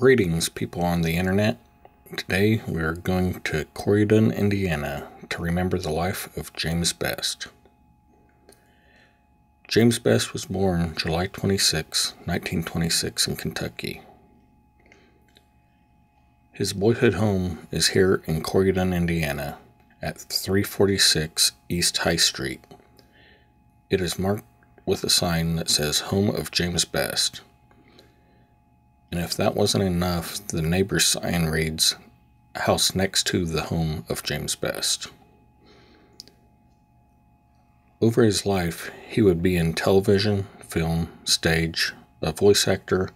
Greetings, people on the internet. Today we are going to Corydon, Indiana to remember the life of James Best. James Best was born July 26, 1926, in Kentucky. His boyhood home is here in Corydon, Indiana, at 346 East High Street. It is marked with a sign that says Home of James Best. And if that wasn't enough, the neighbor's sign reads House next to the home of James Best. Over his life, he would be in television, film, stage, a voice actor,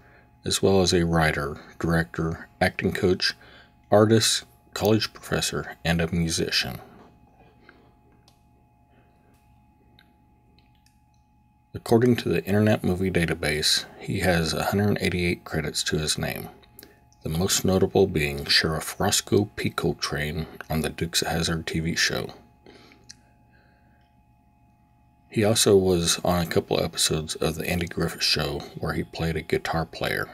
as well as a writer, director, acting coach, artist, college professor, and a musician. According to the Internet Movie Database, he has 188 credits to his name, the most notable being Sheriff Rosco P. Coltrane on the Dukes of Hazzard TV show. He also was on a couple episodes of the Andy Griffith Show where he played a guitar player.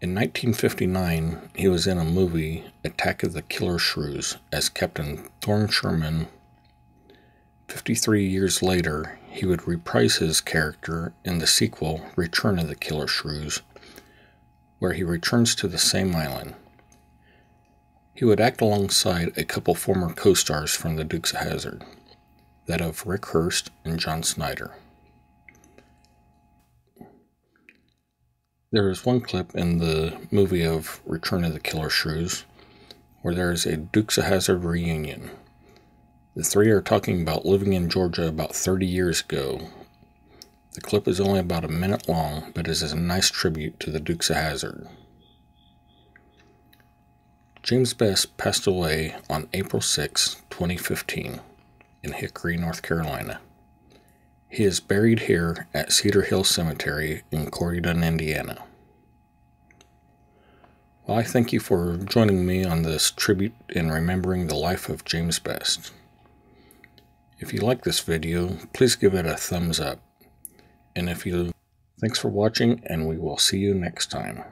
In 1959, he was in a movie, Attack of the Killer Shrews, as Captain Thorne Sherman 53 years later, he would reprise his character in the sequel Return of the Killer Shrews, where he returns to the same island. He would act alongside a couple former co stars from the Dukes of Hazzard, that of Rick Hurst and John Schneider. There is one clip in the movie of Return of the Killer Shrews where there is a Dukes of Hazzard reunion the three are talking about living in Georgia about 30 years ago. The clip is only about a minute long, but is a nice tribute to the Dukes of Hazzard. James Best passed away on April 6, 2015, in Hickory, North Carolina. He is buried here at Cedar Hill Cemetery in Corydon, Indiana. Well, I thank you for joining me on this tribute in remembering the life of James Best. If you like this video, please give it a thumbs up. And if you, thanks for watching and we will see you next time.